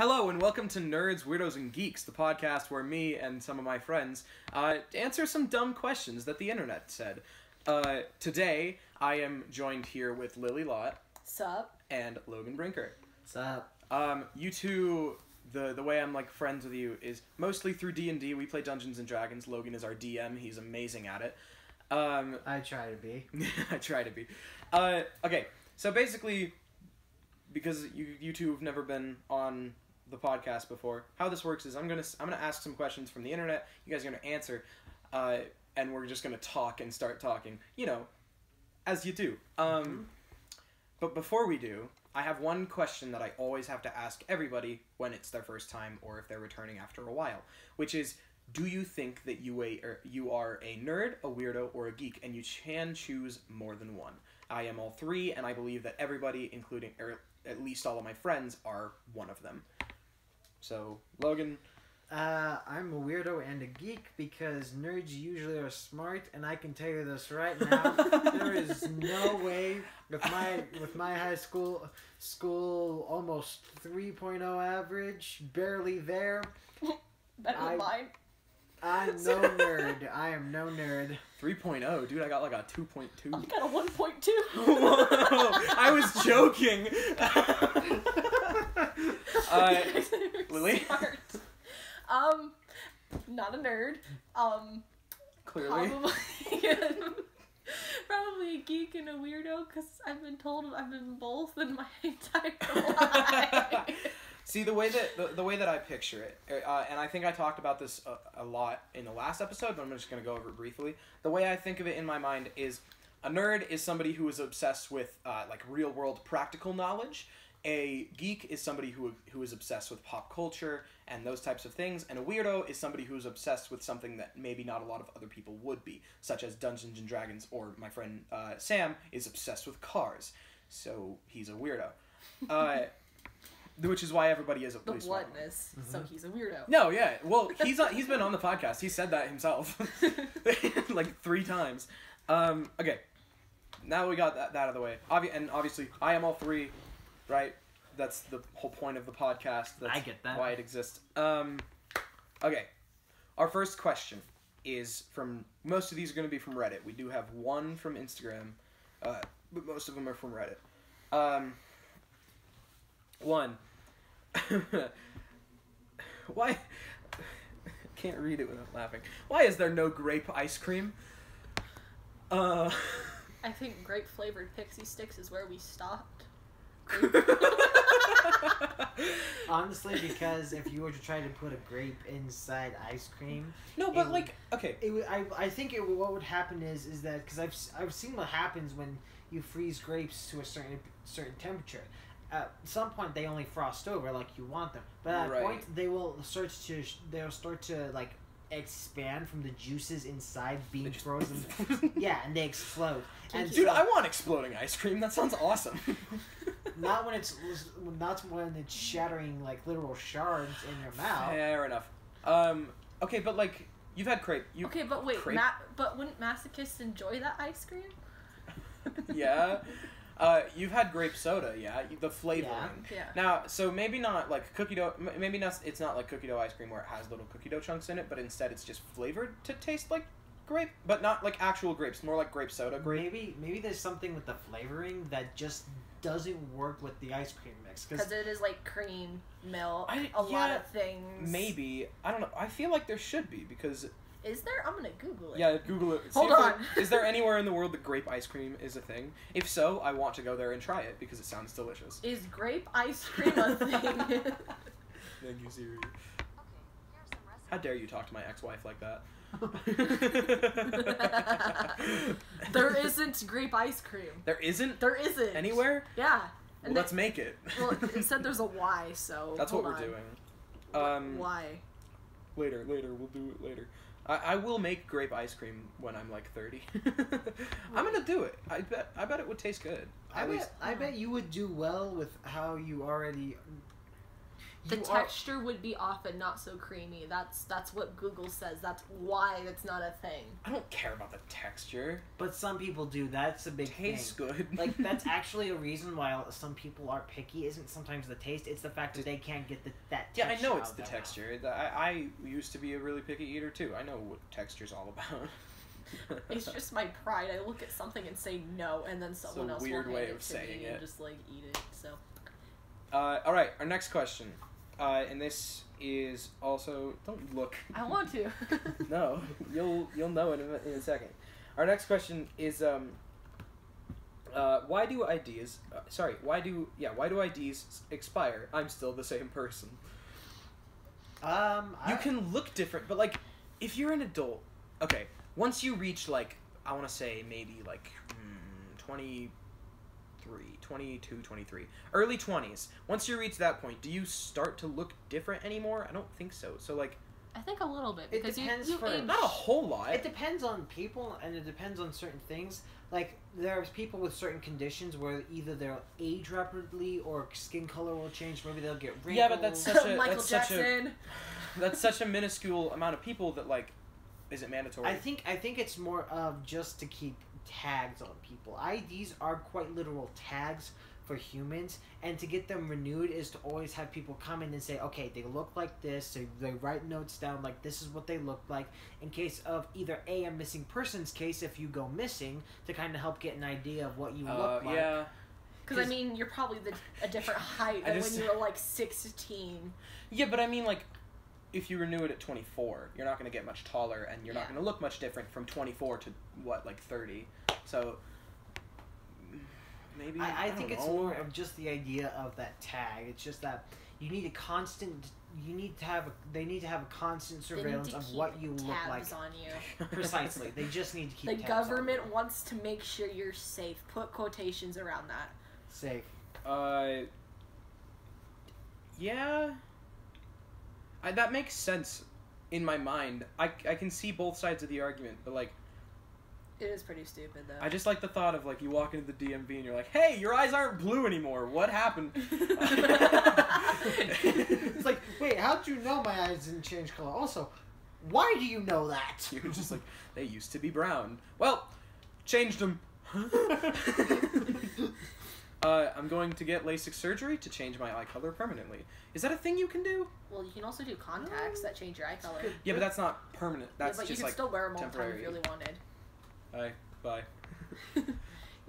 Hello and welcome to Nerds, Weirdos, and Geeks, the podcast where me and some of my friends uh, answer some dumb questions that the internet said. Uh, today, I am joined here with Lily Lott Sup? and Logan Brinker. What's up? Um, you two, the the way I'm like friends with you is mostly through D and D. We play Dungeons and Dragons. Logan is our DM. He's amazing at it. Um, I try to be. I try to be. Uh, okay, so basically, because you you two have never been on the podcast before, how this works is I'm gonna I'm gonna ask some questions from the internet. You guys are gonna answer, uh, and we're just gonna talk and start talking. You know, as you do. Um, but before we do, I have one question that I always have to ask everybody when it's their first time or if they're returning after a while, which is do you think that you a or you are a nerd, a weirdo, or a geek, and you can choose more than one? I am all three, and I believe that everybody, including or at least all of my friends, are one of them. So, Logan, Uh, I'm a weirdo and a geek because nerds usually are smart, and I can tell you this right now: there is no way with my with my high school school almost 3.0 average, barely there. Better I- than mine. I'm no nerd. I am no nerd. 3.0, dude, I got like a 2.2. I got a 1.2. Whoa, I was joking. uh, Lily? Smart. Um, not a nerd. Um, clearly. probably, probably a geek and a weirdo because I've been told I've been both in my entire life. See the way that the, the way that I picture it, uh, and I think I talked about this a, a lot in the last episode, but I'm just gonna go over it briefly. The way I think of it in my mind is a nerd is somebody who is obsessed with uh, like real world practical knowledge. A geek is somebody who who is obsessed with pop culture and those types of things, and a weirdo is somebody who is obsessed with something that maybe not a lot of other people would be, such as Dungeons and Dragons, or my friend uh, Sam is obsessed with cars, so he's a weirdo. Uh, which is why everybody is a the least one. bluntness, so he's a weirdo. No, yeah. Well, he's on, he's been on the podcast. He said that himself, like three times. Um, okay, now we got that, that out of the way. Obvi- and obviously, I am all three, right? That's the whole point of the podcast. That's I get that. Why it exists. Um, okay, our first question is from most of these are going to be from Reddit. We do have one from Instagram, uh, but most of them are from Reddit. Um, one. Why? Can't read it without laughing. Why is there no grape ice cream? Uh. I think grape flavored Pixy Stix is where we stopped. Honestly, because if you were to try to put a grape inside ice cream, no, but like, okay. It would, I, I think it, what would happen is is that because I've, s- I've seen what happens when you freeze grapes to a certain certain temperature. At some point, they only frost over like you want them, but at Right. a point they will start to they'll start to like expand from the juices inside being just- frozen. yeah, and they explode. And Dude, Dude, so- I want exploding ice cream. That sounds awesome. not when it's not when it's shattering like literal shards in your mouth. Fair enough. Um. Okay, but like, you've had crepe. You. Okay, but wait, Crepe- ma- but wouldn't masochists enjoy that ice cream? yeah. Uh, you've had grape soda, yeah. The flavoring. Yeah. Now, so maybe not like cookie dough. Maybe not. It's not like cookie dough ice cream where it has little cookie dough chunks in it, but instead it's just flavored to taste like grape, but not like actual grapes. More like grape soda grape. Maybe maybe there's something with the flavoring that just doesn't work with the ice cream mix because Because it is like cream, milk, I- a lot of things. Maybe I don't know. I feel like there should be because Is there? I'm gonna Google it. yeah, Google it. Hold if there- on. is there anywhere in the world that grape ice cream is a thing? If so, I want to go there and try it because it sounds delicious. Is grape ice cream a thing? Thank you, Siri. How dare you talk to my ex-wife like that? there isn't grape ice cream. There isn't There isn't. anywhere. Yeah. Well, And let's they- make it. well, it said there's a Y, so. That's hold what we're on. doing. Um, Why? later, later, we'll do it later. I, I will make grape ice cream when I'm like 30. I'm gonna do it. I bet. I bet it would taste good. I At bet least. I bet you would do well with how you already The you are- texture would be off and not so creamy. That's that's what Google says. That's why it's not a thing. I don't care about the texture. but some people do. That's a big Tastes thing. good. like that's actually a reason why some people are picky. Isn't sometimes the taste; it's the fact that they can't get the that. yeah, I know it's the their mouth. texture. The- I, I used to be a really picky eater too. I know what texture's all about. It's just my pride. I look at something and say no, and then someone a else weird will way hand of it to saying me it. and just like eat it. So Uh, all right, our next question, uh, and this is also don't look. I want to. No, you'll you'll know in a, in a second. Our next question is um. Uh, why do ideas? Uh, sorry, why do yeah? Why do IDs s- expire? I'm still the same person. Um, You I- can look different, but like, if you're an adult, okay. Once you reach like, I want to say maybe like mm, 23, 22, 23, early 20s. Once you reach that point, do you start to look different anymore? I don't think so. So like, I think a little bit Because It because depends you, you for- age. not a whole lot. It depends on people and it depends on certain things. Like there's people with certain conditions where either they'll age rapidly or skin color will change. Maybe they'll get wrinkles. Yeah, but that's such a- Michael that's such a- Jackson. That's such a minuscule amount of people that like, is it mandatory? I think I think it's more of just to keep tags on people. IDs are quite literal tags for humans, and to get them renewed is to always have people come in and say, okay, they look like this. They, they write notes down like this is what they look like. In case of either a a missing person's case, if you go missing, to kind of help get an idea of what you uh, look like. yeah. Because I mean, you're probably the, a different height than just- when you were like 16. Yeah, but I mean, like, if you renew it at 24, you're not going to get much taller, and you're not going to look much different from 24 to, what, like 30. So, maybe. I, I don't think it's know. more of just the idea of that tag. It's just that you need a constant. You need to have. A, they need to have a constant They need surveillance to of what you look like. on you. Precisely. They just need to keep. The tabs on government you. wants to make sure you're safe. Put quotations around that. safe. Uh. Yeah. I, that makes sense in my mind. I, I can see both sides of the argument, but like It is pretty stupid though. I just like the thought of like you walk into the DMV and you're like, "Hey, your eyes aren't blue anymore. What happened?" It's like, wait, how do you know my eyes didn't change color? Also, why do you know that? You're just like, "They used to be brown." Well, changed them. uh, I'm going to get LASIK surgery to change my eye color permanently. Is that a thing you can do? well, you can also do contacts that change your eye color. Yeah, but that's not permanent. That's yeah, but you just can like still wear them all the time if you really wanted. Bye, bye.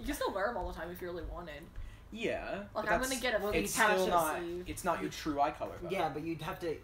You can still wear them all the time if you really wanted. Yeah. Like I'm gonna get a well, fake It's still not. see. It's not your true eye color though. Yeah, but you'd have to.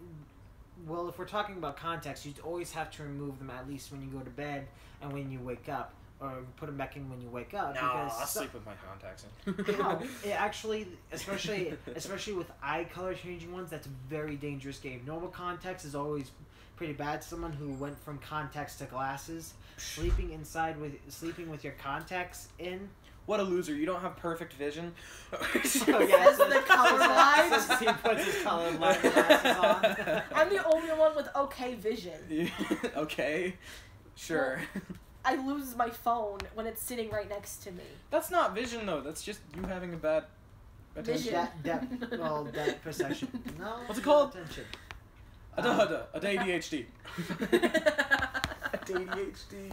Well, if we're talking about contacts, you'd always have to remove them at least when you go to bed and when you wake up, or put them back in when you wake up. No, because I'll so- sleep with my contacts in. How? It actually, especially especially with eye color changing ones, that's a very dangerous game. Normal contacts is always pretty bad. Someone who went from contacts to glasses, sleeping inside with sleeping with your contacts in. What a loser! You don't have perfect vision. Oh, Says the colorblind. Says he puts his colorblind glasses on. I'm the only one with okay vision. okay, sure. I lose my phone when it's sitting right next to me. That's not vision though. That's just you having a bad attention. Vision. Depth, depth, well, depth perception. No. What's it called? Attention. A da da. A day ADHD. A ADHD.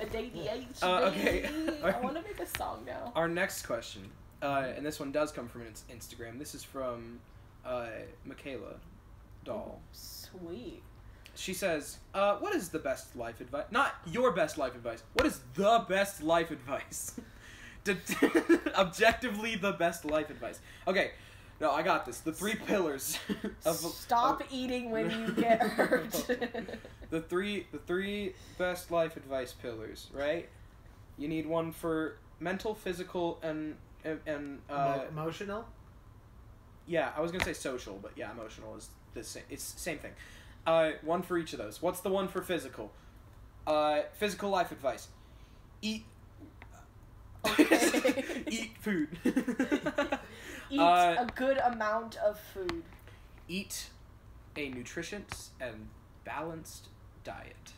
ADHD. Uh, okay. I want to make a song now. Our next question, uh, and this one does come from Instagram. This is from uh, Michaela Doll. Sweet. She says, uh, "What is the best life advice? Not your best life advice. What is the best life advice? Objectively, the best life advice. Okay, no, I got this. The three pillars of Stop of- eating when you get hurt. the three the three best life advice pillars. Right? You need one for mental, physical, and and, and uh, Emo- emotional. yeah. I was gonna say social, but yeah, emotional is the same. It's same thing. Uh, one for each of those. What's the one for physical? Uh, physical life advice. Eat. Okay. Eat food. Eat Uh, a good amount of food. Eat a nutritious and balanced diet.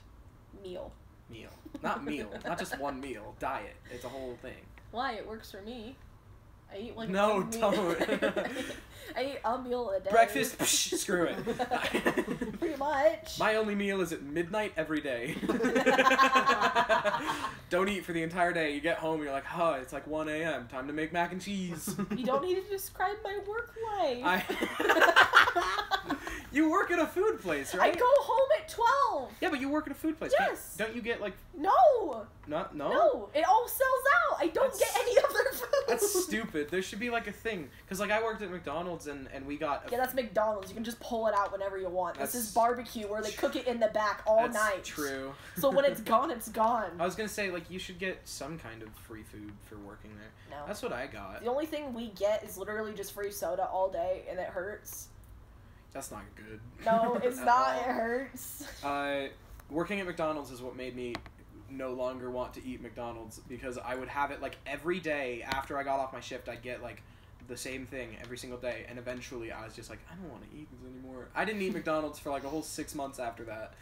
Meal. Meal. Not meal. Not just one meal. Diet. It's a whole thing. Why? It works for me. I eat like No, don't. I eat a meal a day. Breakfast, psh, screw it. Pretty much. My only meal is at midnight every day. Don't eat for the entire day. You get home, you're like, huh, it's like 1 a.m. Time to make mac and cheese. you don't need to describe my work life. I. you work at a food place, right? I go home at twelve. Yeah, but you work at a food place. Yes. Don't, don't you get like No, not no? no, it all sells out. I don't That's- get any other food. That's stupid. There should be like a thing. Cause like I worked at McDonald's and and we got. A, Yeah, that's McDonald's. You can just pull it out whenever you want. This is barbecue where they cook it in the back all that's night. True. So when it's gone, it's gone. I was gonna say like you should get some kind of free food for working there. No. That's what I got. The only thing we get is literally just free soda all day, and it hurts. That's not good. No, it's not. all. It hurts. Uh, working at McDonald's is what made me no longer want to eat McDonald's because I would have it like every day after I got off my shift. I'd get like the same thing every single day, and eventually I was just like, I don't want to eat this anymore. I didn't eat McDonald's for like a whole six months after that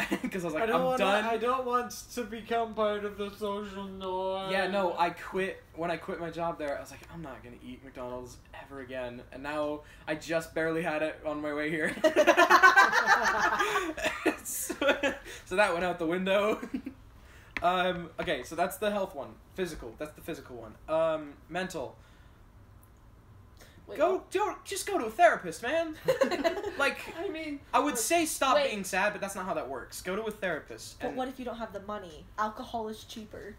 because I was like, I don't I'm want. done. I don't want to become part of the social norm. Yeah, no, I quit when I quit my job there. I was like, I'm not gonna eat McDonald's ever again. And now I just barely had it on my way here. so, so that went out the window. um, okay, so that's the health one. Physical. That's the physical one. Um, mental. Wait, Go, don't just go to a therapist, man. like, I mean, I would say stop Wait. being sad, but that's not how that works. Go to a therapist. But and- what if you don't have the money? Alcohol is cheaper.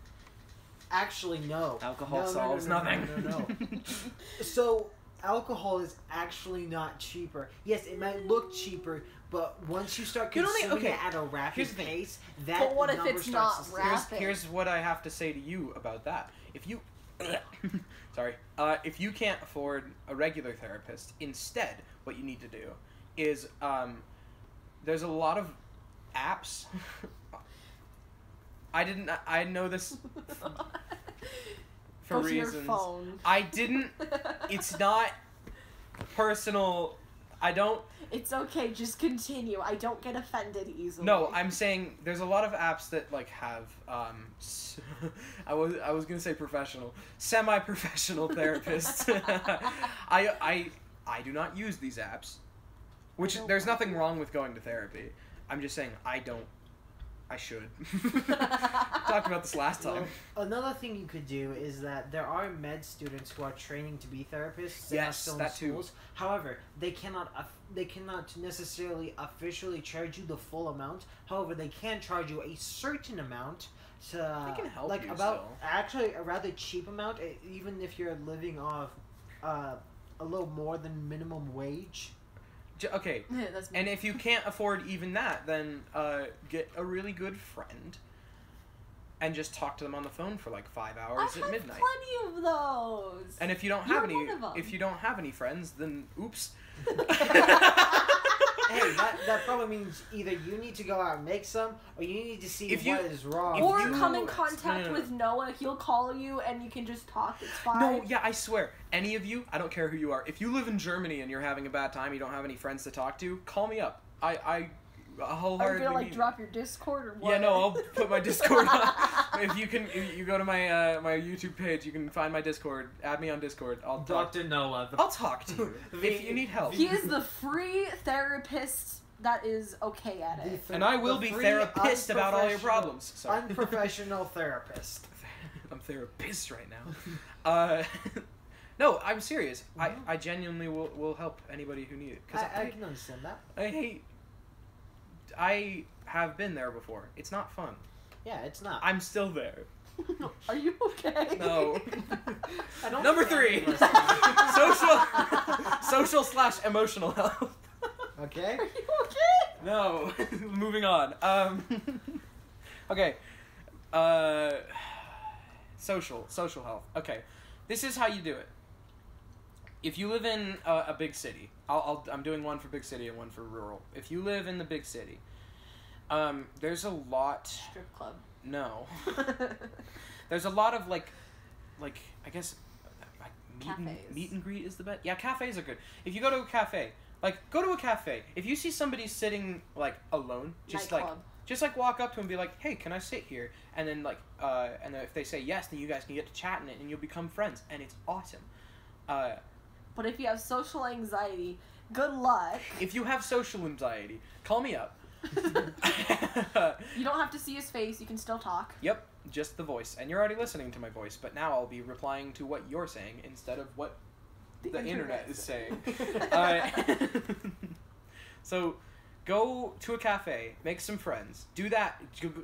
actually, no. Alcohol No, no, no, solves no, no, nothing. no, no, no. So alcohol is actually not cheaper. Yes, it might look cheaper, but once you start You don't consuming okay, it at a rapid here's the thing. pace, that But what if number it's starts not to rapid? here's, here's what I have to say to you about that. If you, sorry, uh, if you can't afford a regular therapist, instead, what you need to do is um, there's a lot of apps. I didn't. I know this for Go reasons. your phone. I didn't. It's not personal. I don't. It's okay. Just continue. I don't get offended easily. No, I'm saying there's a lot of apps that like have um I was I was going to say professional, semi-professional therapists. I I I do not use these apps. Which there's nothing wrong with going to therapy. I'm just saying I don't I should. Talked about this last time. Well, another thing you could do is that there are med students who are training to be therapists. that are Yes, still in that too. However, they cannot they cannot necessarily officially charge you the full amount. However, they can charge you a certain amount. To, They can help like you about still. actually a rather cheap amount, even if you're living off uh, a little more than minimum wage. Okay, that's me. and if you can't afford even that, then uh, get a really good friend and just talk to them on the phone for like five I hours have at midnight. plenty of those. And if you don't You're have any, of 'em. if you don't have any friends, then oops. Hey, that, that probably means either you need to go out and make some, or you need to see If what you- is wrong. if or you- come in no, contact no, no. with Noah. He'll call you and you can just talk. It's fine. No, yeah, I swear. Any of you, I don't care who you are. If you live in Germany and you're having a bad time, you don't have any friends to talk to, call me up. I, I, Are you wholeheartedly. gonna like mean- drop your Discord or what? Yeah, no, I'll put my Discord. on. if you can, if you go to my uh, my YouTube page, you can find my Discord. Add me on Discord. I'll talk. Dr. Noah. The I'll talk to you The- if you need help. He is the free therapist that is okay at The it. th- And I will the be therapist about all your unprofessional- problems. Sorry. Unprofessional therapist. I'm therapist right now. Uh, no, I'm serious. I, I genuinely will, will help anybody who needs it. Because I, I I, can understand that. I hate. I have been there before. It's not fun. Yeah, it's not. I'm still there. Are you okay? No. I don't Number three. Social, social slash emotional health. Okay. Are you okay? No. Moving on. Um. okay. Uh. Social social health. Okay. This is how you do it. If you live in a, a big city, I'll, I'll I'm doing one for big city and one for rural. If you live in the big city, um, there's a lot. Strip club. No. There's a lot of like, like I guess, like meet Cafes. and, meet and greet is the best. Yeah, cafes are good. If you go to a cafe, like go to a cafe. If you see somebody sitting like alone, just like Nightclub. just like walk up to them and be like, "Hey, can I sit here?" And then like, uh, and then if they say yes, then you guys can get to chatting it, and you'll become friends, and it's awesome. Uh, But if you have social anxiety, good luck. if you have social anxiety, call me up. You don't have to see his face. You can still talk. yep, just the voice. And you're already listening to my voice, but now I'll be replying to what you're saying instead of what the, internet is saying. Uh, so, go to a cafe, make some friends. Do that.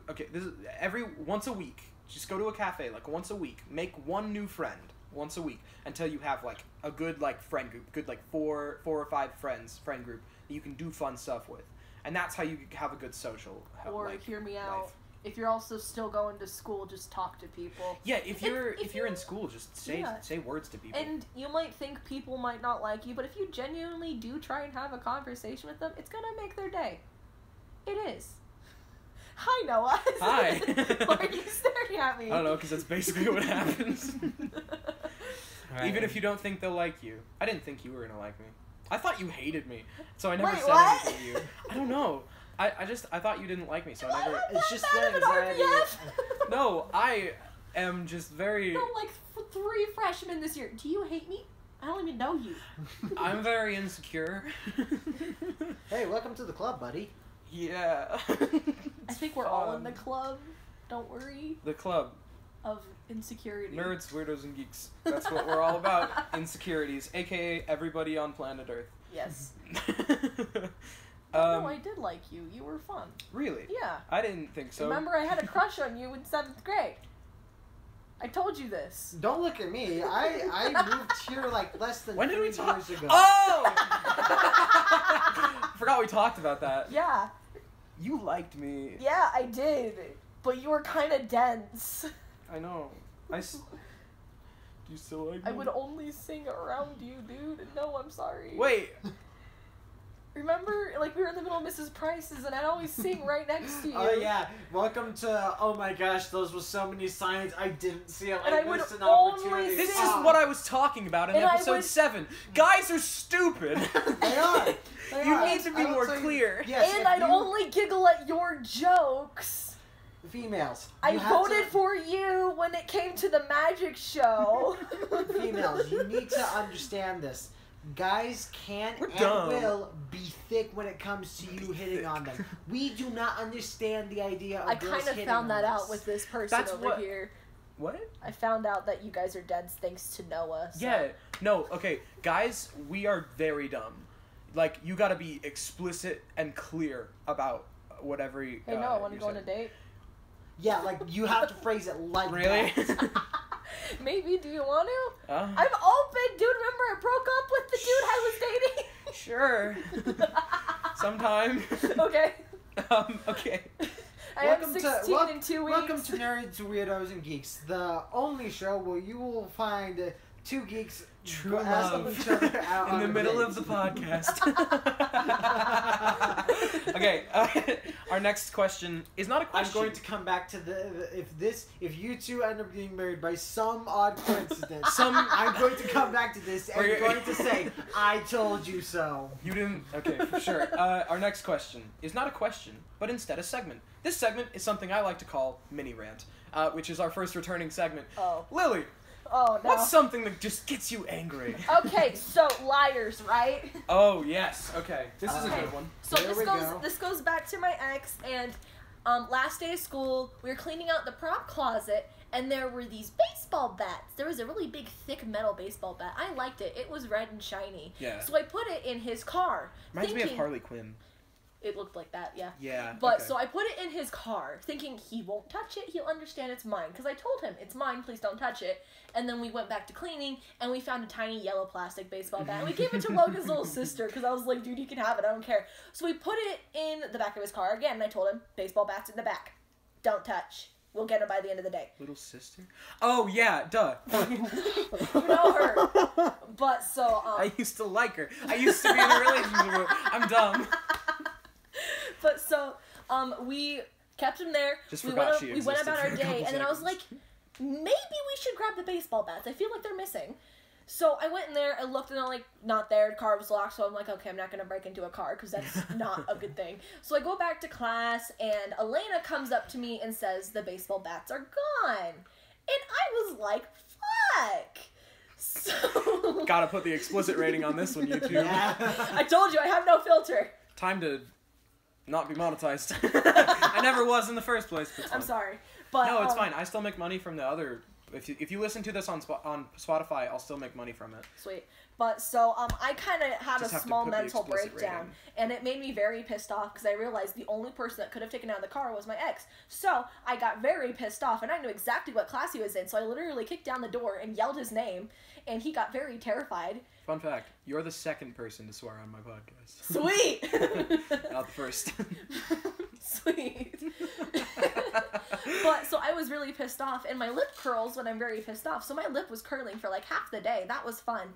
Okay, this is every once a week. Just go to a cafe like once a week. Make one new friend once a week until you have like a good like friend group, good like four four or five friends friend group that you can do fun stuff with. And that's how you have a good social. Or like, hear me out. If you're also still going to school, just talk to people. Yeah, if you're if, if you're in school, just say Yeah. say words to people. And you might think people might not like you, but if you genuinely do try and have a conversation with them, it's gonna make their day. It is. Hi, Noah. Hi. Why are you staring at me? I don't know, because that's basically what happens. Even if you don't think they'll like you. I didn't think you were gonna like me. I thought you hated me, so I never Wait, said what? anything to you. I don't know. I, I just I thought you didn't like me, so I never. It's just that the bad of an anxiety. No, I am just very. No, like f- three freshmen this year. Do you hate me? I don't even know you. I'm very insecure. Hey, welcome to the club, buddy. yeah. I think we're all in the club. Don't worry. The club, Of insecurity. nerds, weirdos, and geeks. That's what we're all about. Insecurities, aka everybody on planet Earth. Yes. um, no, I did like you. You were fun. really? Yeah. I didn't think so. Remember, I had a crush on you in seventh grade. I told you this. Don't look at me. I I moved here like less than When did we three talk? years ago. Oh! Forgot we talked about that. Yeah, You liked me. yeah, I did. But you were kind of dense. I know. I. S- Do you still like me? I would only sing around you, dude. No, I'm sorry. Wait. Remember, like we were in the middle of Mrs. Price's, and I'd always sing right next to you. Oh yeah, welcome to. Oh my gosh, those were so many signs I didn't see. I, And I would missed an only opportunity. This is what I was talking about in And episode would- seven. Guys are stupid. They are. They you are. need to be more tell you- clear. Yes, and I'd you- only giggle at your jokes. Females. I voted to- for you when it came to the magic show. females. You need to understand this. Guys can We're and dumb. will be thick when it comes to you hitting on them. We do not understand the idea of I girls kind of hitting found on that us. out with this person That's over what- here. What? I found out that you guys are dense thanks to Noah. so- Yeah. No. Okay, guys, we are very dumb. Like you got to be explicit and clear about whatever. You, Hey, uh, Noah, want to you go on a date? Yeah, like you have to phrase it like Really? that. Maybe. Do you want to? Uh, I'm open, dude. Remember, I broke up with the dude I was dating. sure. dating. Sometime. okay. um, okay. I welcome am to 16 wel- in two weeks. welcome to Nerds, Weirdos, and Geeks, the only show where you will find uh, two geeks True love. each other out In the middle date. of the podcast. okay. Uh, our next question is not a question. I'm going to come back to the if this if you two end up getting married by some odd coincidence. Some- I'm going to come back to this and you're- going to say I told you so. You didn't. Okay, for sure. Uh, our next question is not a question, but instead a segment. This segment is something I like to call mini rant, uh, which is our first returning segment. Oh. Lily, Oh no. what's something that just gets you angry? okay, so liars, right? oh yes. Okay, this is a good one. So There this we goes go. this goes back to my ex and um, last day of school we were cleaning out the prop closet and there were these baseball bats. There was a really big thick metal baseball bat. I liked it. It was red and shiny. Yeah. So I put it in his car. Reminds me of Harley Quinn. It looked like that, yeah. Yeah. But okay. so I put it in his car, thinking he won't touch it. He'll understand it's mine because I told him it's mine. Please don't touch it. And then we went back to cleaning, and we found a tiny yellow plastic baseball bat. And we gave it to Logan's little sister because I was like, "Dude, you can have it. I don't care." So we put it in the back of his car again. And I told him, "Baseball bats in the back. Don't touch. We'll get it by the end of the day." Little sister. Oh yeah, duh. You know her. But so um, I used to like her. I used to be in a relationship with her. I'm dumb. But so, um, we kept him there. Just we went, we went about our day, and then I was like, maybe we should grab the baseball bats. I feel like they're missing. So I went in there, I looked, and I'm like, not there. The car was locked, so I'm like, okay, I'm not gonna break into a car because that's not a good thing. So I go back to class, and Elena comes up to me and says the baseball bats are gone, and I was like, fuck. So Gotta put the explicit rating on this one, YouTube. Yeah. I told you I have no filter. Time to not be monetized. I never was in the first place. But I'm sorry, but No, it's um, fine. I still make money from the other. If you, if you listen to this on Spo- on Spotify, I'll still make money from it. Sweet. But so um, I kind of had Just a small mental breakdown, rating. and it made me very pissed off because I realized the only person that could have taken out the car was my ex. So I got very pissed off, and I knew exactly what class he was in. So I literally kicked down the door and yelled his name, and he got very terrified. Fun fact: You're the second person to swear on my podcast. Sweet. Not the first. Sweet. but so I was really pissed off, and my lip curls when I'm very pissed off. So my lip was curling for like half the day. That was fun.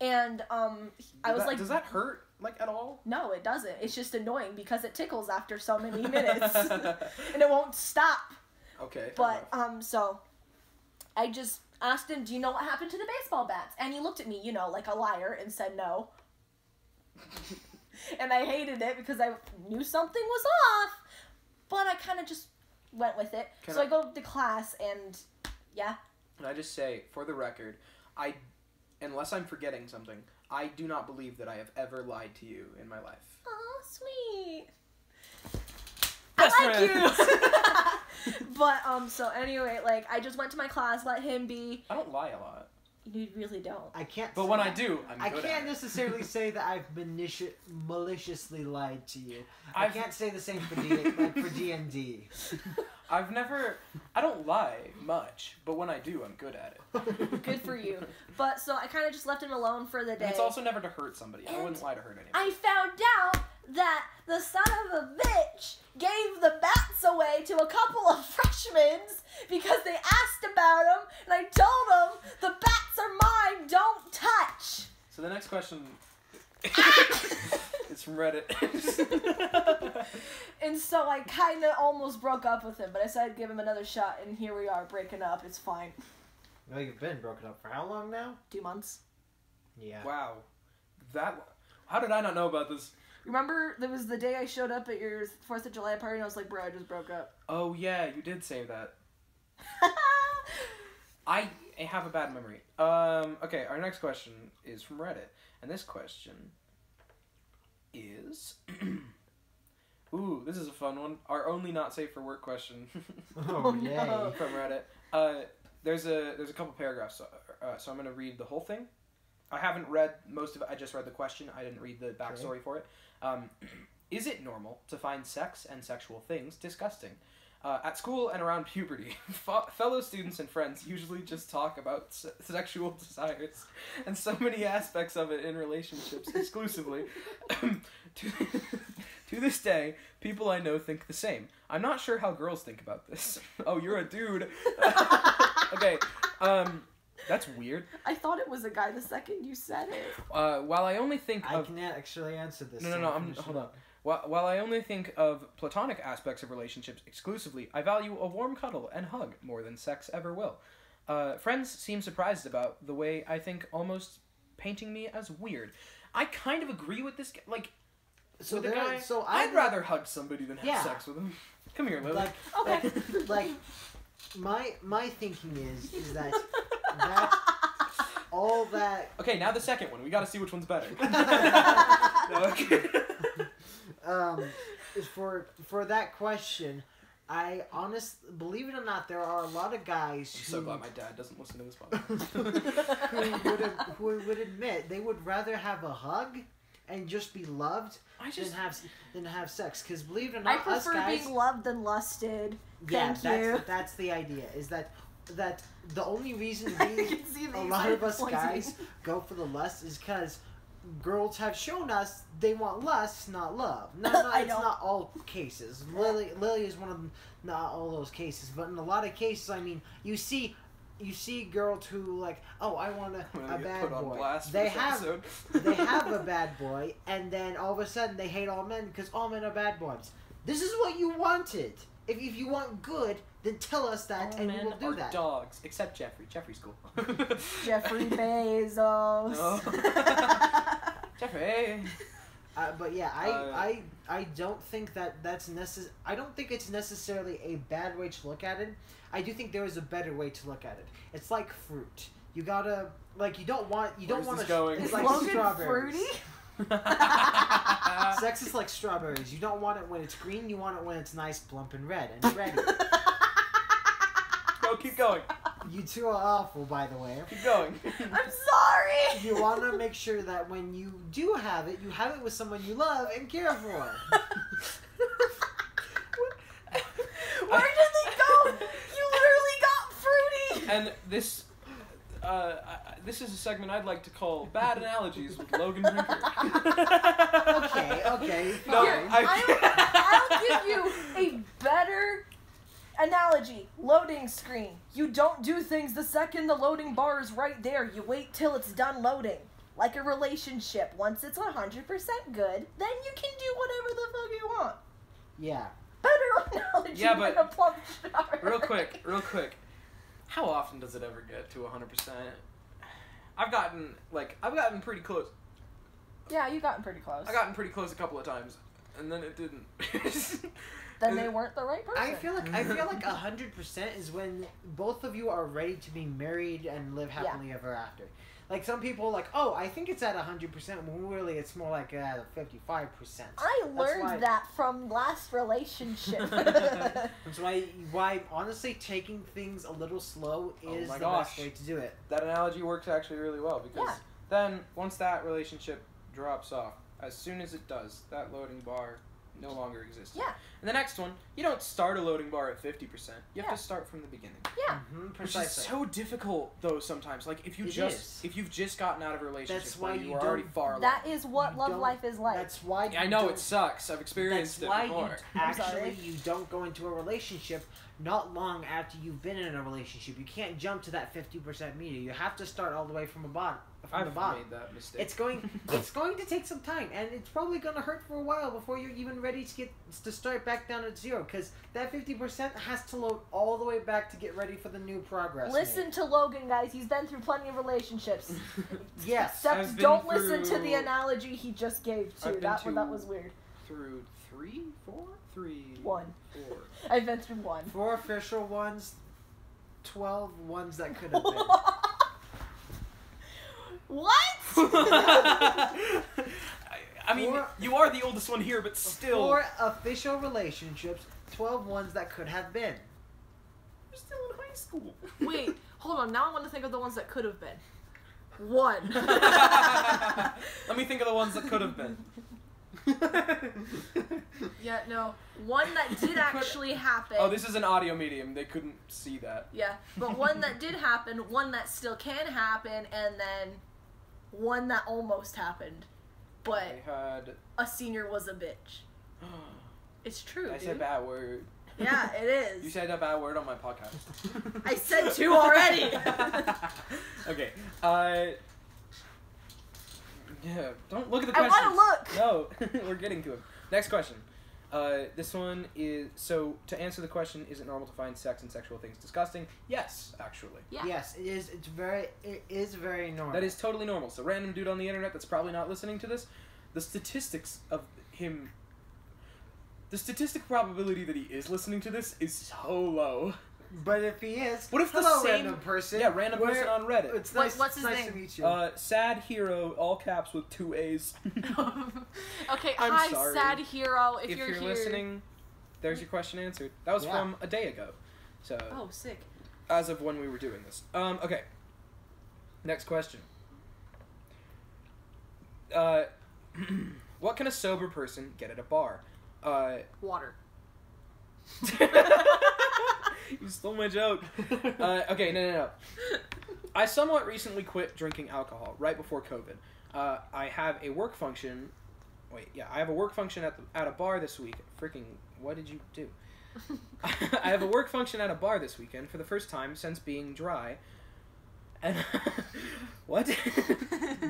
And um, I was that- like, does that hurt like at all? No, it doesn't. It's just annoying because it tickles after so many minutes, and it won't stop. okay. But um, so I just asked him, "Do you know what happened to the baseball bats?" And he looked at me, you know, like a liar, and said no. and I hated it because I knew something was off, but I kind of just went with it. Can so I, I- go to class, and yeah, Can I just say, for the record, I, unless I'm forgetting something, I do not believe that I have ever lied to you in my life. oh sweet. Best I friends. you. but um, so anyway, like I just went to my class, let him be. I don't lie a lot, You really don't. I can't. but say when I that. do, I'm I good can't at it. necessarily say that I've manici- maliciously lied to you. I I've- can't say the same for D like for D and D. I've never. I don't lie much, but when I do, I'm good at it. Good for you. But so I kind of just left him alone for the And day. it's also never to hurt somebody. I wouldn't lie to hurt anybody. I found out that the son of a bitch gave the bats away to a couple of freshmen because they asked about them, and I told them the bats are mine. Don't touch. So the next question it's from Reddit. And so I kind of almost broke up with him, but I said I'd give him another shot, and here we are breaking up. It's fine. Well, you've been broken up for how long now? Two months. Yeah. wow, that. How did I not know about this? Remember, there was the day I showed up at your Fourth of July party, and I was like, "Bro, I just broke up." Oh yeah, you did say that. I have a bad memory. Um, okay, our next question is from Reddit, and this question is, ooh, this is a fun one. Our only not safe for work question Oh, Oh, yay. from Reddit. Uh, there's a there's a couple paragraphs, so, uh, so I'm gonna read the whole thing. I haven't read most of it. I just read the question. I didn't read the backstory for it. Um, is it normal to find sex and sexual things disgusting? Uh, at school and around puberty, fellow students and friends usually just talk about se- sexual desires and so many aspects of it in relationships exclusively. to, to this day, people I know think the same. I'm not sure how girls think about this. oh, you're a dude. okay, um, that's weird. I thought it was a guy the second you said it. Uh, while I only think I of can actually answer this. No, no, no, I'll I'm- hold on. While, while I only think of platonic aspects of relationships exclusively, I value a warm cuddle and hug more than sex ever will. Uh, friends seem surprised about the way I think almost painting me as weird. I kind of agree with this. g- Like, So with the guy, so I'd I'm rather hug somebody than have Yeah. sex with them. Come here, Lily. like Okay. like, like my my thinking is is that that all that okay, now the second one. We got to see which one's better. No, okay. um is for for that question. I honest believe it or not, there are a lot of guys I'm who, so glad my dad doesn't listen to this podcast. who would who would admit they would rather have a hug and just be loved I just than have than have sex. Because believe it or I not, us prefer guys, being loved than lusted. yeah, Thank that's you. that's the idea. Is that that the only reason we can see the a lot of us guys go for the lust is because girls have shown us they want lust, not love. No, no, I it's know. not all cases. Lily, Lily is one of them, not all those cases, but in a lot of cases, I mean, you see, you see girls who like, oh, I want a, I'm gonna a bad put on boy. blast They this have, episode. they have a bad boy, and then all of a sudden they hate all men because all men are bad boys. This is what you wanted. If, if you want good, then tell us that, All and men we'll do are that. dogs, except Jeffrey. Jeffrey's cool. Jeffrey Bezos. Jeffrey. Uh, but yeah, I, Uh, I I don't think that that's necess- I don't think it's necessarily a bad way to look at it. I do think there is a better way to look at it. It's like fruit. You gotta like you don't want you don't want to. going? It's Is like Logan strawberries. fruity? Sex is like strawberries. You don't want it when it's green. You want it when it's nice, plump, and red and ready. Go, keep going. You two are awful, by the way. Keep going. I'm sorry. You want to make sure that when you do have it, you have it with someone you love and care for. Where did they go? You literally got fruity. and this. Uh, I- I- this is a segment I'd like to call "Bad Analogies" with Logan Drinker. Okay, okay, No, Here, I, I'll give you a better analogy. Loading screen. You don't do things the second the loading bar is right there. You wait till it's done loading. Like a relationship. Once it's 100% good, then you can do whatever the fuck you want. Yeah. Better analogy Yeah, than but- a plum shower. real quick, real quick. How often does it ever get to 100%? I've gotten like I've gotten pretty close. Yeah, you've gotten pretty close. I've gotten pretty close a couple of times, and then it didn't. then they weren't the right person. I feel like I feel like hundred percent is when both of you are ready to be married and live happily ever after. Like some people, like oh, I think it's at hundred percent. When really, it's more like at fifty-five percent. I That's learned why- that from last relationship. That's why why honestly taking things a little slow Oh is my the gosh. best way to do it. that analogy works actually really well because Yeah. then once that relationship drops off, as soon as it does, that loading bar no longer exists. Yeah. And the next one, you don't start a loading bar at fifty percent. You have to start from the beginning. yeah. Mm-hmm, Which is so difficult though sometimes. Like if you It just is. if you've just gotten out of a relationship That's why you, you are already don't- far along. That is what You love life is like. That's why I know it sucks. I've experienced That's it why before. you I'm actually you don't go into a relationship not long after you've been in a relationship. You can't jump to that fifty percent meter. You have to start all the way from the bottom. From I've the bottom. made that mistake. It's going it's going to take some time and it's probably going to hurt for a while before you're even ready to get to start back down at zero cuz that 50% has to load all the way back to get ready for the new progress. Listen to Logan, guys. He's been through plenty of relationships. Yes. Except don't listen to the analogy he just gave I've too. That, to- that was weird. through three, four, three, One. four. I've been through one. Four official ones, 12 ones that could have been. What? I, I mean, Four- you are the oldest one here, but still, Four official relationships, 12 ones that could have been. you're still in high school. Wait, hold on. Now I want to think of the ones that could have been. One. Let me think of the ones that could have been. yeah, no. One that did actually happen. Oh, this is an audio medium. They couldn't see that. Yeah, but one that did happen, one that still can happen, and then one that almost happened. But I had. a senior was a bitch. It's true. I dude. said bad word. Yeah, it is. You said a bad word on my podcast. I said two already. okay. Uh. Yeah. Don't look at the question. I questions. wanna look. No, we're getting to it. Next question. Uh, this one is so to answer the question: Is it normal to find sex and sexual things disgusting? Yes, actually. Yeah. Yes, it is. It's very. It is very normal. That is totally normal. So, random dude on the internet that's probably not listening to this, the statistics of him. The statistic probability that he is listening to this is so low. But if he is, What if the hello, same- random person? Yeah, random Where- person on Reddit. It's What- nice. what's his nice name? to meet you. Uh, sad hero, all caps with two A's. okay, I'm hi, sorry. sad hero. If, if you're, you're, here. listening, there's your question answered. That was Yeah. from a day ago. So, Oh, sick. as of when we were doing this. Um, okay. Next question. Uh, what can a sober person get at a bar? Uh, Water. you stole my joke. Uh, okay, no, no, no. I somewhat recently quit drinking alcohol right before COVID. Uh, I have a work function. Wait, yeah, I have a work function at the, at a bar this week. Freaking, what did you do? I have a work function at a bar this weekend for the first time since being dry. And what?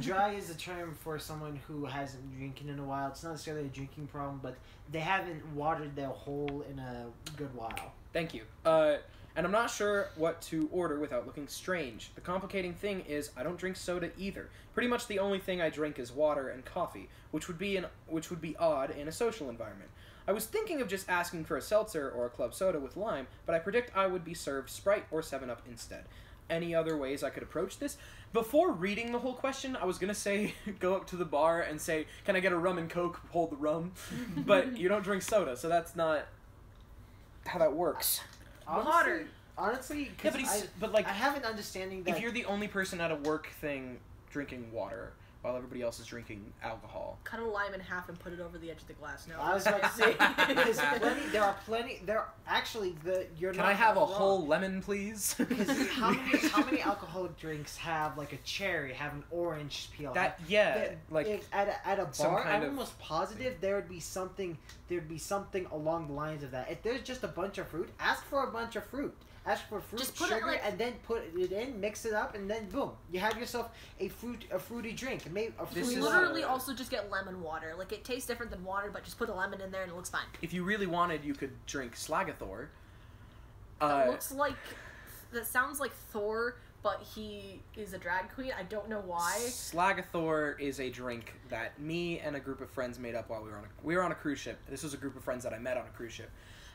Dry is a term for someone who hasn't been drinking in a while. It's not necessarily a drinking problem, but they haven't watered their hole in a good while. Thank you. Uh, and I'm not sure what to order without looking strange. The complicating thing is I don't drink soda either. Pretty much the only thing I drink is water and coffee, which would be an, which would be odd in a social environment. I was thinking of just asking for a seltzer or a club soda with lime, but I predict I would be served Sprite or 7 Up instead. any other ways I could approach this. Before reading the whole question, I was gonna say go up to the bar and say, "Can I get a rum and coke? Hold the rum," but you don't drink soda, so that's not how that works. Water. Honestly, Yeah, 'cause but I, but like I have an understanding that if you're the only person at a work thing drinking water while everybody else is drinking alcohol, Cut a lime in half and put it over the edge of the glass. No. I was about to say because plenty, there are plenty. There are actually the you're can not I have a wrong. whole lemon, please? Because how many how many alcoholic drinks have like a cherry, have an orange peel? that yeah, That- like if at a, at a bar, I'm almost positive there would be something. There'd be something along the lines of that. If there's just a bunch of fruit, ask for a bunch of fruit. Ask for fruit, Just put it, sugar, like- and then put it in, mix it up, and then boom, you have yourself a fruit, a fruity drink. Maybe a This we is- water. literally also just get lemon water. Like it tastes different than water, but just put a lemon in there and it looks fine. if you really wanted, you could drink Slagathor. That Uh, looks like that sounds like Thor, but he is a drag queen. I don't know why. Slagathor is a drink that me and a group of friends made up while we were on a, we were on a cruise ship. This was a group of friends that I met on a cruise ship.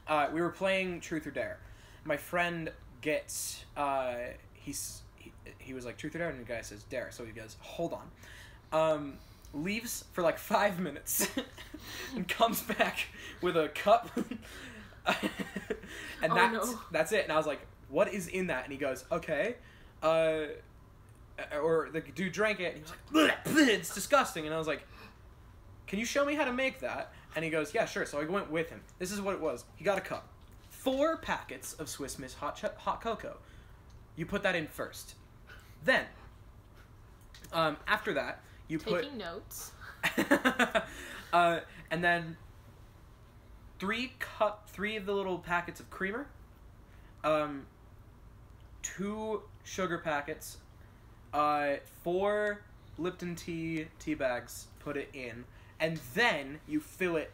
Uh, we were playing Truth or Dare. My friend gets uh, he's he, he was like Truth or Dare, and the guy says Dare. So he goes, hold on. Um, leaves for like five minutes and comes back with a cup. and Oh, that's no. that's it. And I was like, what is in that? And he goes, okay. Uh, or the dude drank it and he was like, "Bleh, bleh, it's disgusting. And I was like, can you show me how to make that? And he goes, yeah, sure. So I went with him. This is what it was. He got a cup, four packets of Swiss Miss hot hot cocoa. You put that in first. Then, um, after that, you put Taking notes. uh, and then three cup, three of the little packets of creamer, um, two sugar packets, uh, four Lipton tea tea bags. Put it in, and then you fill it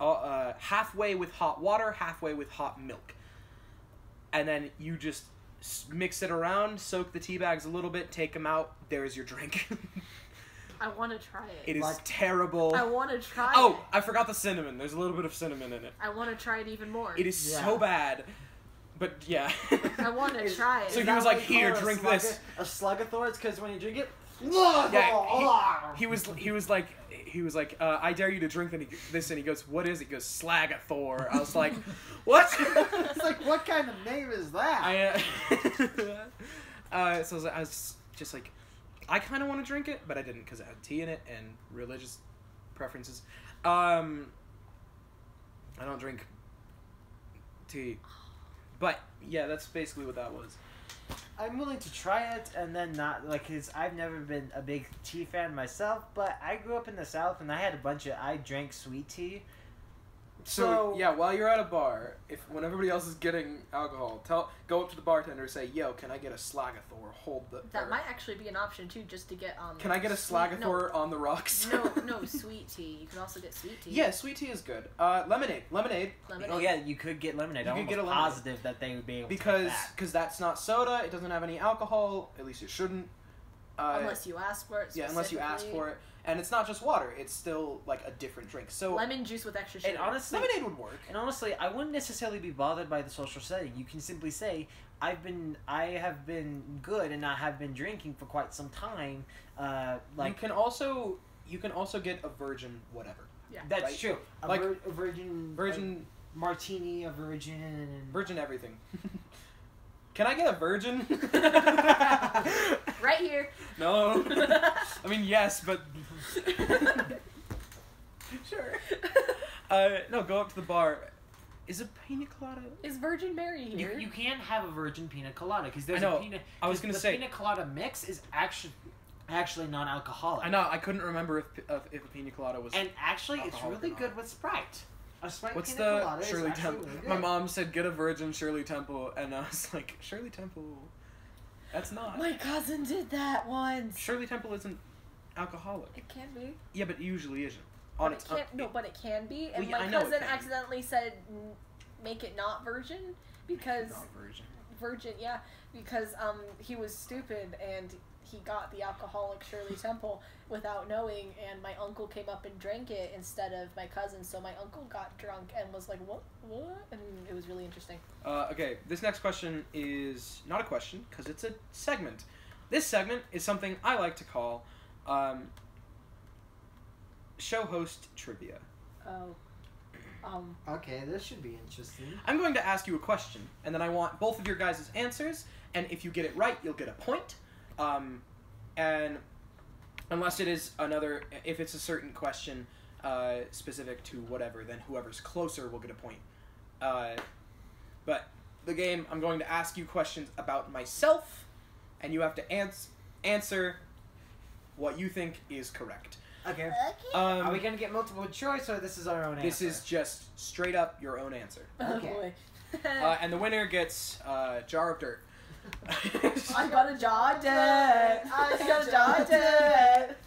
uh, uh, halfway with hot water, halfway with hot milk, and then you just mix it around, soak the tea bags a little bit, take them out. There's your drink. I want to try it. It is Like- terrible. I want to try Oh, it. I forgot the cinnamon. There's a little bit of cinnamon in it. I want to try it even more. It is Yeah. so bad. But yeah. I want to try it. So he was like, "Here, call a drink this." A slugathor? It's because when you drink it, yeah, he, he was he was like he was like uh, I dare you to drink this and he goes what is it? He goes Slagathor. I was like what? it's like, what kind of name is that? I uh, uh, so I was, I was just like I kind of want to drink it, but I didn't because it had tea in it and religious preferences. Um, I don't drink tea, but yeah, that's basically what that was. I'm willing to try it and then not like cause I've never been a big tea fan myself, but I grew up in the South and I had a bunch of I drank sweet tea. So, So- yeah, while you're at a bar, if when everybody else is getting alcohol, tell go up to the bartender and say, "Yo, can I get a Slagathor? Hold the." that or, might actually be an option too, just to get um. Can I get a sweet- Slagathor on the rocks? No, no, no, sweet tea. You can also get sweet tea. yeah, sweet tea is good. Uh, lemonade, lemonade, Lemonade. Oh yeah, you could get lemonade. You I'm could get a lemonade. positive that they would be able because to get that. because that's not soda. It doesn't have any alcohol. At least it shouldn't. Uh, Unless you ask for it. yeah, unless you ask for it, and it's not just water. It's still like a different drink. So Lemon juice with extra sugar. And honestly, lemonade would work. And honestly, I wouldn't necessarily be bothered by the social setting. You can simply say, "I've been, I have been good, and I have been drinking for quite some time." Uh, you can also you can also get a virgin whatever. Yeah, that's right. true. A, Like, vir- a virgin, Virgin a martini, a virgin, Virgin everything. Can I get a virgin? right here. no. I mean, yes, but sure. Uh, no, go up to the bar. Is a pina colada? Is Virgin Mary You, here? you can have a virgin pina colada because there's I know. a pina. I was 'cause gonna the say- pina colada mix is actually actually non-alcoholic. I know. I couldn't remember if if, if a pina colada was. And actually, it's really good with Sprite. A Sprite What's pina the colada is Shirley actually Temple? really good. My mom said get a virgin Shirley Temple, and I was like, Shirley Temple. That's not. My cousin did that once. Shirley Temple isn't alcoholic. It can be. Yeah, but it usually isn't. But On it its own. can't. No, but it can be. And Well, yeah, my cousin can be. accidentally said, "Make it not virgin," because Not virgin. virgin. Yeah, because um he was stupid and he got the alcoholic Shirley Temple without knowing, and my uncle came up and drank it instead of my cousin. So my uncle got drunk and was like, "What? What?" And it was really interesting. Uh, okay, this next question is not a question because it's a segment. This segment is something I like to call um, show host trivia. Oh, um, Okay, this should be interesting. I'm going to ask you a question, and then I want both of your guys' answers. And if you get it right, you'll get a point. Um, and unless it is another, if it's a certain question uh, specific to whatever, then whoever's closer will get a point. Uh, but the game, I'm going to ask you questions about myself, and you have to ans- answer what you think is correct. Okay. Um, Are we gonna get multiple choice or this is our own this answer? is just straight up your own answer. oh Okay. boy. Uh, and the winner gets uh, jar of dirt. I got a jar debt. I got a jar debt.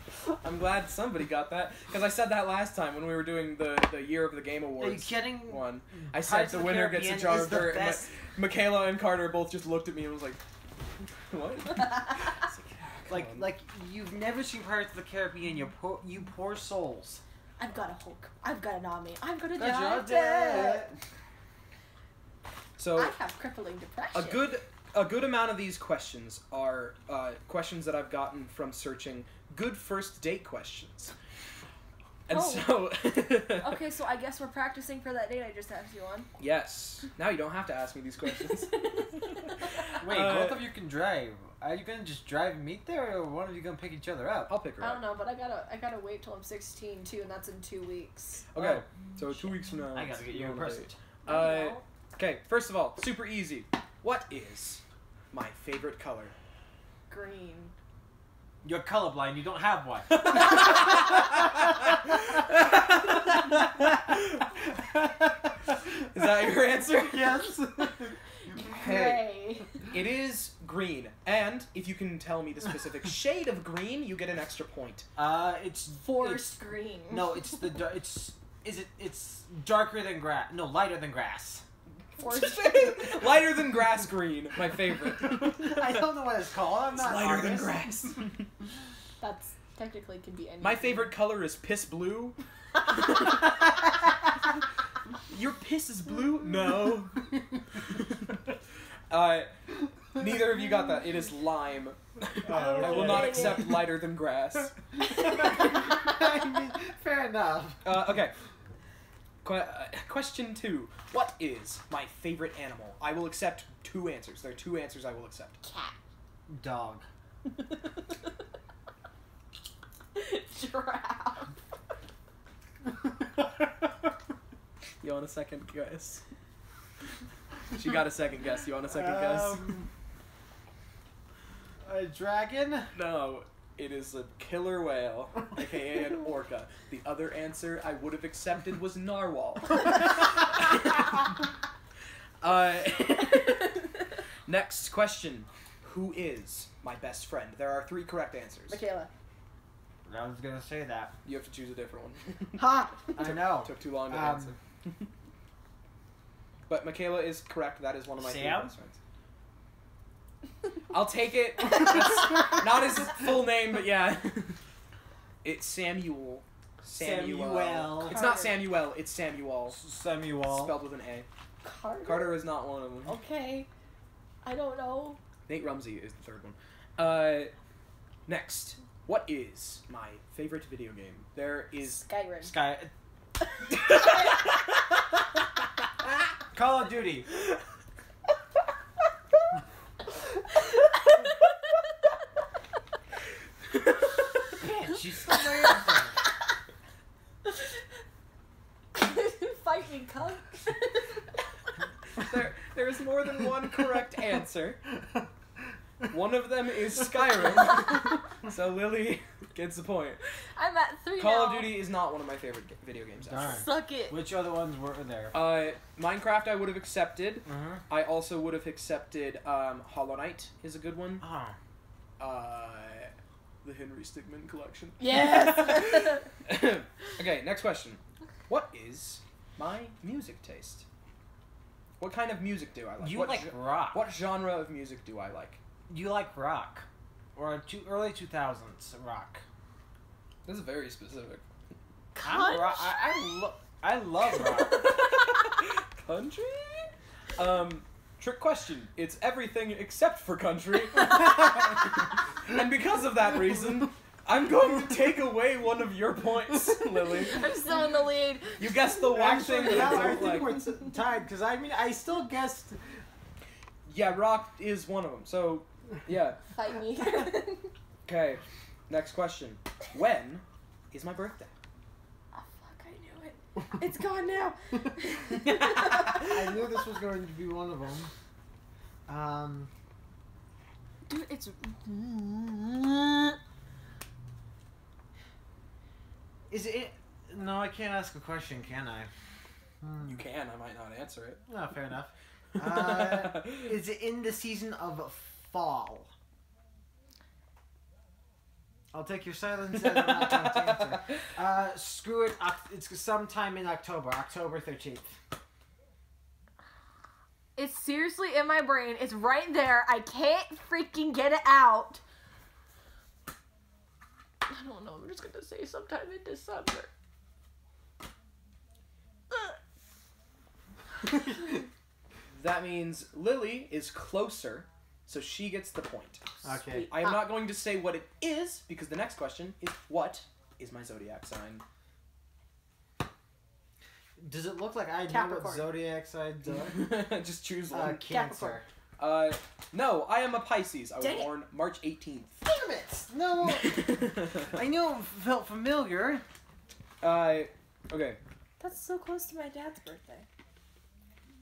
I'm glad somebody got that because I said that last time when we were doing the, the year of the game awards. Are you awards kidding? one. I said Pirates the of winner gets a jar of dirt. and Ma- Michaela and Carter both just looked at me and was like, "What?" It's like, "Ah, Like, come on." like you've never seen Pirates of the Caribbean. You poor, you poor souls. I've got a Hulk. I've got an army. I've got a Got jar your debt. so I have crippling depression. a good a good amount of these questions are uh, questions that I've gotten from searching good first date questions. And Oh. so, Okay, so I guess we're practicing for that date I just asked you on. yes. Now you don't have to ask me these questions. Wait, Uh, both of you can drive. Are you gonna just drive and meet there, or one of you gonna pick each other up? I'll pick her I up. don't know, but I gotta I gotta wait till I'm 16 too, and that's in two weeks. Okay, so two weeks from now. I gotta get you a on a present. date. No, Uh. Okay, first of all, super easy. What is my favorite color? green. You're colorblind. You don't have one. Is that your answer? yes. Hey. Gray. It is green, and if you can tell me the specific shade of green, you get an extra point. Uh, it's Forest green. No, it's the dar- it's is it it's darker than grass. No, lighter than grass. Forest. Lighter than grass green, my favorite. I don't know what it's called. I'm It's lighter an than grass. That's technically can be any. My favorite color is piss blue. Your piss is blue? No. Uh, neither of you got that. It is lime. I will not okay. accept lighter than grass. I mean, fair enough. Uh, okay. Que- uh, question two. What is my favorite animal? I will accept two answers. There are two answers I will accept. cat. Dog. Giraffe. You want a second guess? She got a second guess. You want a second guess? A dragon. No, it is a killer whale, aka an orca. The other answer I would have accepted was narwhal. uh, next question. Who is my best friend? There are three correct answers. Michaela. I was gonna say that. You have to choose a different one. Ha! I know. Took too long to Um, answer. but Michaela is correct. That is one of my three best friends. I'll take it. That's not his full name, but yeah. It's Samuel. Samuel. It's not Samuel. It's Samuel. Samuel. Spelled with an A. Carter. Carter is not one of them. Okay. I don't know. Nate Rumsey is the third one. Uh, next, what is my favorite video game? There is. Skyrim. Sky. Call of Duty. Man, she's still Fight me, cunt. there, there is more than one correct answer. One of them is Skyrim. so Lily gets the point. I'm at three Call now. of Duty is not one of my favorite ga- video games. Darn. Actually. Suck it. Which other ones were there? Uh, Minecraft I would have accepted. Uh-huh. I also would have accepted um, Hollow Knight is a good one. Oh. Uh, the Henry Stickmin collection. Yes. okay, next question. What is my music taste? What kind of music do I like? You what like ge- rock. what genre of music do I like? You like rock. or two, early two thousands rock. This is very specific. I'm rock. I, I, lo- I love rock. country? Um, trick question. It's everything except for country. and because of that reason, I'm going to take away one of your points, Lily. I'm still in the lead. You guessed the one Actually, thing that no, I I don't think like. we're t- tied because I mean I still guessed. Yeah, rock is one of them. So, yeah. Fight me. Okay. Next question. When is my birthday? oh fuck! I knew it. It's gone now. I knew this was going to be one of them. Um, Dude, it's. is it? No, I can't ask a question, can I? Hmm. You can. I might not answer it. No, fair enough. Uh, is it in the season of fall? I'll take your silence as I'm not going to answer. Uh, screw it. It's sometime in October, October thirteenth. It's seriously in my brain. It's right there. I can't freaking get it out. I don't know. I'm just gonna say sometime in December. That means Lily is closer, so she gets the point. Okay. I am not going to say what it is because the next question is what is my zodiac sign? Does it look like I know what Capricorn. zodiac signs are? Just choose Uh, one. cancer. Uh, no, I am a Pisces. I was Dang it. born March 18th. Damn it! No, I knew it felt familiar. uh, okay. That's so close to my dad's birthday.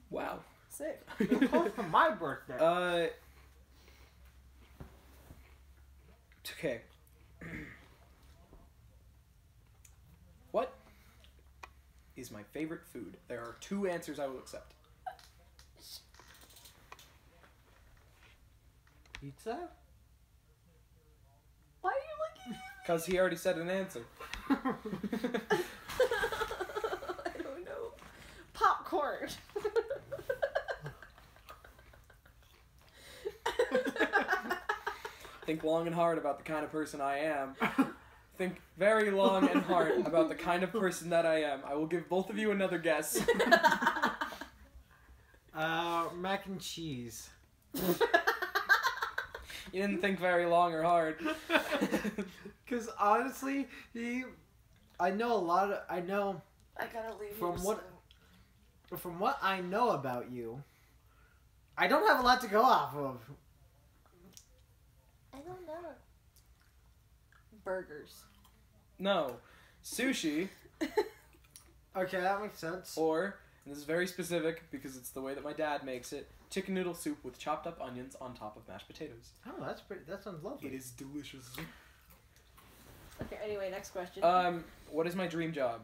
Wow. Sick. It's close to my birthday. Uh. Okay. is my favorite food? There are two answers I will accept. Pizza? Why are you looking Because he already said an answer. at? I don't know. Popcorn. Think long and hard about the kind of person I am. Think very long and hard about the kind of person that I am. I will give both of you another guess. Uh, mac and cheese. You didn't think very long or hard. Because honestly, he, I know a lot of. I know I gotta leave. From what- soon. from what I know about you. I don't have a lot to go off of. I don't know. Burgers. No. Sushi, Okay, that makes sense. or, and this is very specific because it's the way that my dad makes it, chicken noodle soup with chopped up onions on top of mashed potatoes. Oh, that's pretty. That sounds lovely. It is delicious. Okay. Anyway, next question. Um, what is my dream job?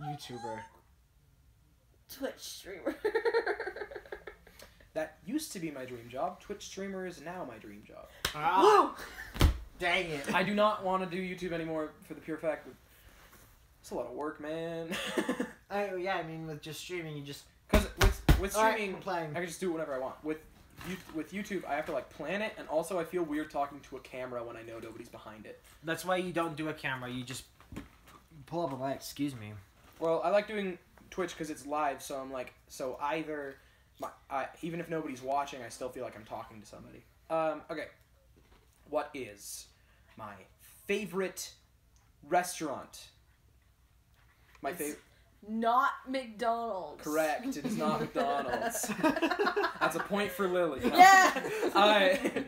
YouTuber. Twitch streamer. That used to be my dream job. Twitch streamer is now my dream job. Ah, Woo! dang it! I do not want to do YouTube anymore for the pure fact that it's a lot of work, man. I, yeah, I mean, with just streaming, you just. Because with with streaming, I'm playing. I can just do whatever I want. With you, with YouTube, I have to like plan it, and also I feel weird talking to a camera when I know nobody's behind it. That's why you don't do a camera. You just pull up a light. Excuse me. Well, I like doing Twitch because it's live, so I'm like, so either, my, I, even if nobody's watching, I still feel like I'm talking to somebody. Um, okay, what is my favorite restaurant? My favorite. Not McDonald's. Correct. It is not McDonald's. That's a point for Lily. Yeah. I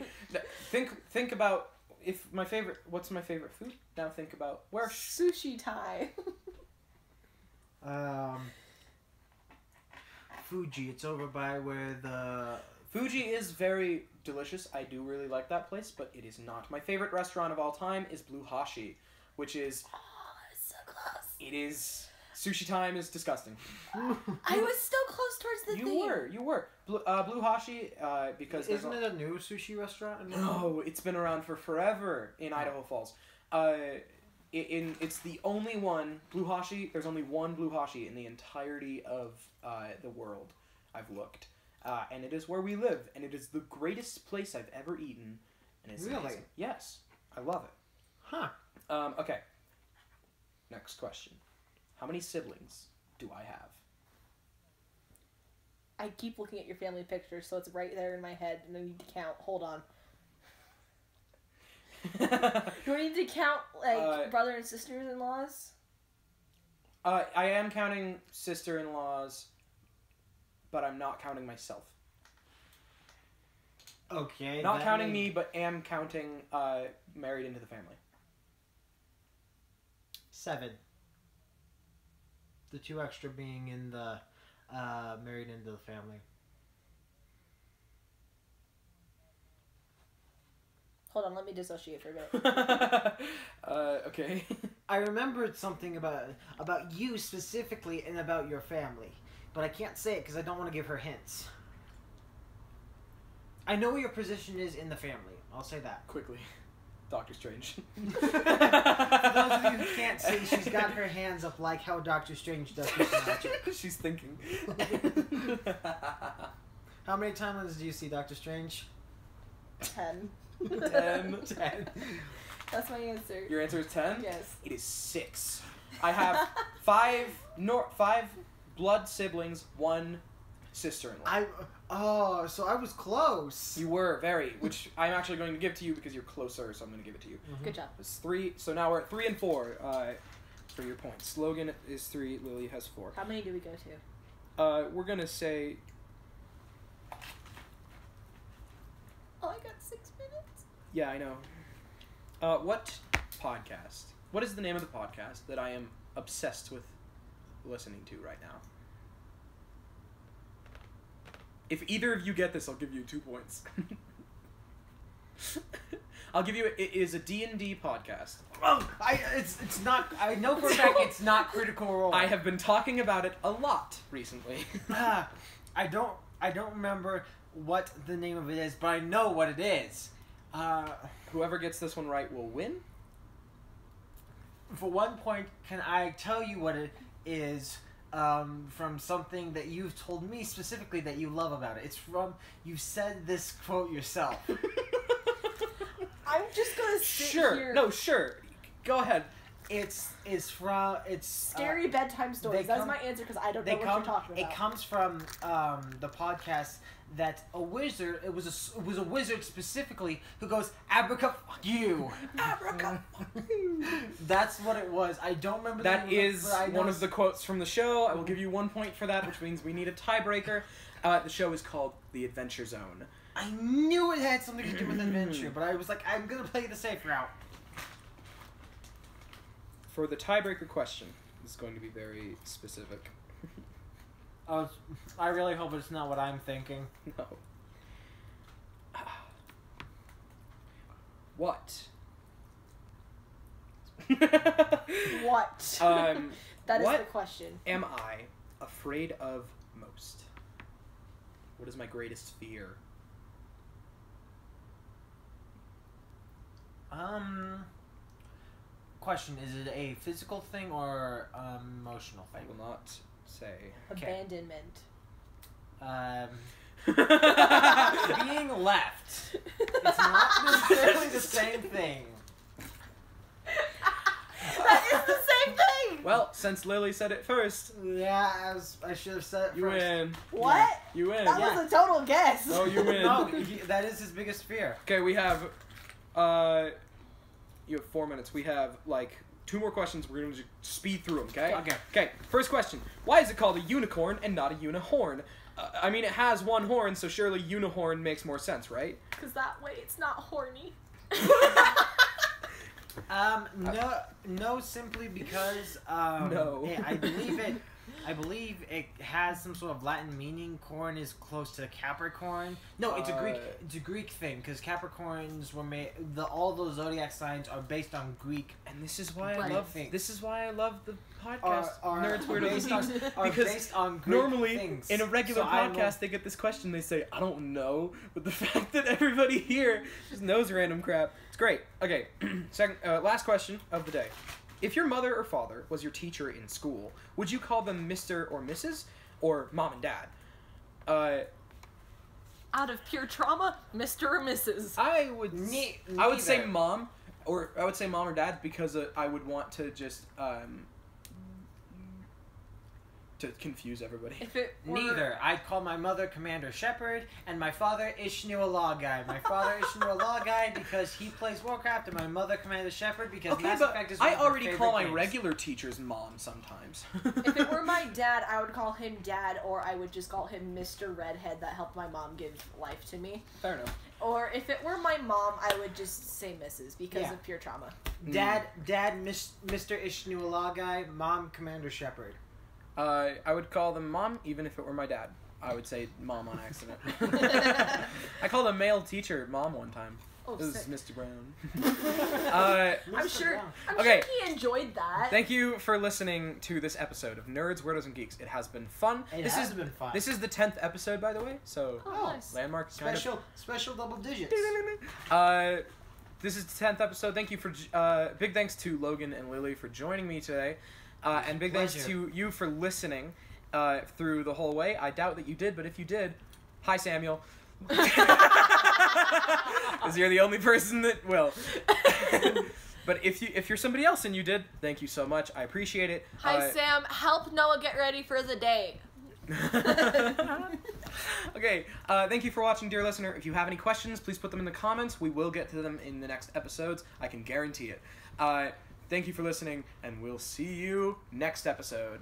think think about if my favorite. What's my favorite food? Now think about where. Sushi time. Um. Fuji. It's over by where the. Fuji is very delicious. I do really like that place, but it is not my favorite restaurant of all time. Is Blue Hashi, which is Oh, it's so close. it is sushi time is disgusting. I was still close towards the You thing. were you were Blue, uh, Blue Hashi uh, because Isn't a- it a new sushi restaurant? No, it's been around for forever in Idaho Falls. Uh, i- in it's the only one Blue Hashi. There's only one Blue Hashi in the entirety of uh, the world. I've looked, uh, and it is where we live, and it is the greatest place I've ever eaten. And it's Really? amazing. Yes, I love it. Huh. Um, okay. Next question: How many siblings do I have? I keep looking at your family picture, so it's right there in my head, and I need to count. Hold on. Do I need to count like Uh, brother and sisters in laws? uh, I am counting sister-in-laws, but I'm not counting myself. Okay. Not counting may- me, but am counting uh, married into the family. Seven. The two extra being in the uh, married into the family. Hold on, let me dissociate for a bit. uh, okay. I remembered something about about you specifically and about your family, but I can't say it because I don't want to give her hints. I know what your position is in the family. I'll say that. Quickly, Doctor Strange. For those of you who can't see, she's got her hands up like how Doctor Strange does his magic. She's thinking. How many timelines do you see Doctor Strange? Ten. Ten. Ten. That's my answer. Your answer is ten. Yes. It is six. I have five nor five blood siblings, one sister-in-law. I oh, so I was close. You were very, which I'm actually going to give to you because you're closer, so I'm going to give it to you. Good job. It's three. So now we're at three and four uh, for your points. Logan is three. Lily has four. How many do we go to? Uh, we're gonna say Oh, I got six minutes. Yeah, I know. Uh, what podcast? What is the name of the podcast that I am obsessed with listening to right now? If either of you get this, I'll give you two points. I'll give you. It is a D and D podcast. Oh, I it's it's not. I know for a fact it's not Critical Role. I have been talking about it a lot recently. Ah, I don't. I don't remember what the name of it is, but I know what it is. Uh, Whoever gets this one right will win. for one point, can I tell you what it is? Um, from something that you've told me specifically that you love about it. It's from you said this quote yourself. I'm just gonna sit sure. here. No, sure. Go ahead. It's it's from it's uh, Scary bedtime stories. That's my answer because I don't they know what come. you're talking about. It comes from um, the podcast that a wizard. It was a s- it was a wizard specifically who goes abraca fuck you. Abraca That's what it was. I don't remember. the That name is of it, but I one of the quotes from the show. I will give you one point for that, which means we need a tiebreaker. Uh, the show is called The Adventure Zone. I knew it had something to do with adventure, but I was like, I'm gonna play the safe route. For the tiebreaker question, it's going to be very specific. I I really hope it's not what I'm thinking. No. What? What? um, that is what the question. am I afraid of most? What is my greatest fear? Um. Question: Is it a physical thing or emotional I thing? will not say. Okay. Abandonment. Um, being left. It's not necessarily the same thing. that is the same thing. well, since Lily said it first, Yeah, I, was, I should have said it you first. win. What? You win. That Yeah. was a total guess. Oh, you win. No, he, that is his biggest fear. Okay, we have. Uh, you have four minutes. We have like two more questions. We're gonna just speed through them. Okay. Okay. Okay. First question: Why is it called a unicorn and not a unihorn? Uh, I mean, it has one horn, so surely unihorn makes more sense, right? Because that way it's not horny. Um, no, no, simply because um, No. I believe it. I believe it has some sort of Latin meaning. Corn is close to Capricorn. No, it's a Greek. Uh, It's a Greek thing because Capricorns were made. The all those zodiac signs are based on Greek. And this is why I love. Things. This is why I love the podcast. are Nerds weirdos based on, are because based on Greek Normally, things. in a regular So podcast, they get this question. They say, "I don't know," but the fact that everybody here just knows random crap, it's great. Okay, second, uh, last question of the day: If your mother or father was your teacher in school, would you call them Mister or Mrs. or Mom and Dad? Uh, Out of pure trauma, Mr. or Mrs. I would. Ne- I would say neither. mom, or I would say mom or dad because uh, I would want to just um, to confuse everybody. If it were, Neither. I'd call my mother Commander Shepard and my father Ishnu a Law Guy. My father Ishnu a Law Guy because he plays Warcraft and my mother Commander Shepard because Okay, Mass but Effect is one I of already call my games. regular teachers mom sometimes. If it were my dad, I would call him dad, or I would just call him Mr. Redhead that helped my mom give life to me. Fair enough. Or if it were my mom, I would just say Mrs. because Yeah. of pure trauma. Hmm. Dad, Dad, Mr. Ishnu a Law Guy, Mom Commander Shepard. Uh, I would call them mom, even if it were my dad. I would say mom on accident. I called a male teacher mom one time. Oh, This sick. is Mr. Brown. uh, I'm sure. I'm Okay. sure he enjoyed that. thank you for listening to this episode of Nerds, Weirdos, and Geeks. It has been fun. It this has is been fun. this is the tenth episode, by the way. So oh, Oh, nice. landmark kind of- special, special double digits. Uh, this is the tenth episode. Thank you for uh, big thanks to Logan and Lily for joining me today, uh, and big thanks to you for listening uh, through the whole way. I doubt that you did, but if you did, hi Samuel. Because you're the only person that will. but if you if you're somebody else and you did, thank you so much. I appreciate it. Hi Uh, Sam, help Noah get ready for the day. okay, uh, thank you for watching, dear listener. If you have any questions, please put them in the comments. We will get to them in the next episodes. I can guarantee it. Uh, thank you for listening, and we'll see you next episode.